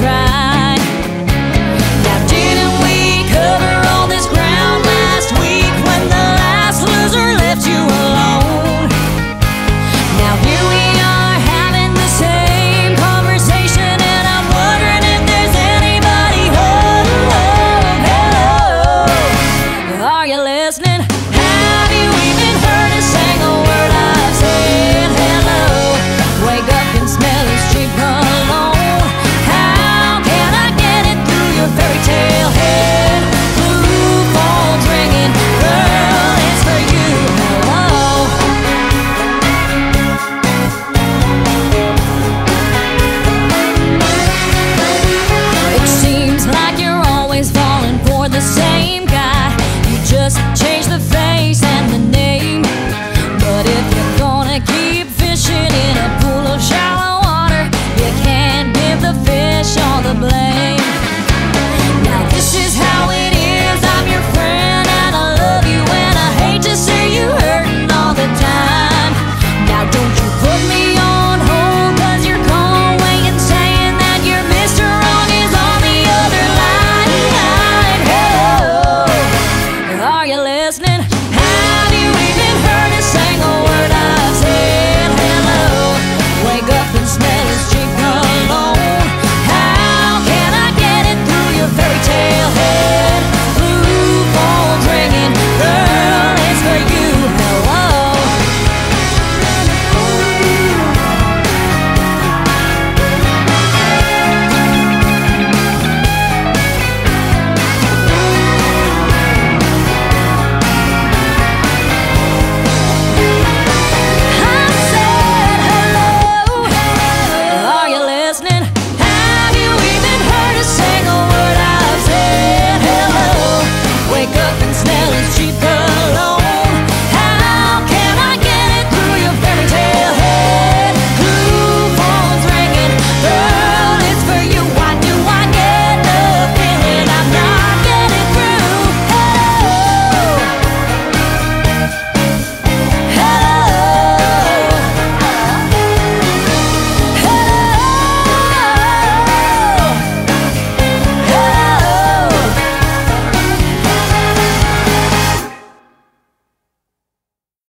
the blame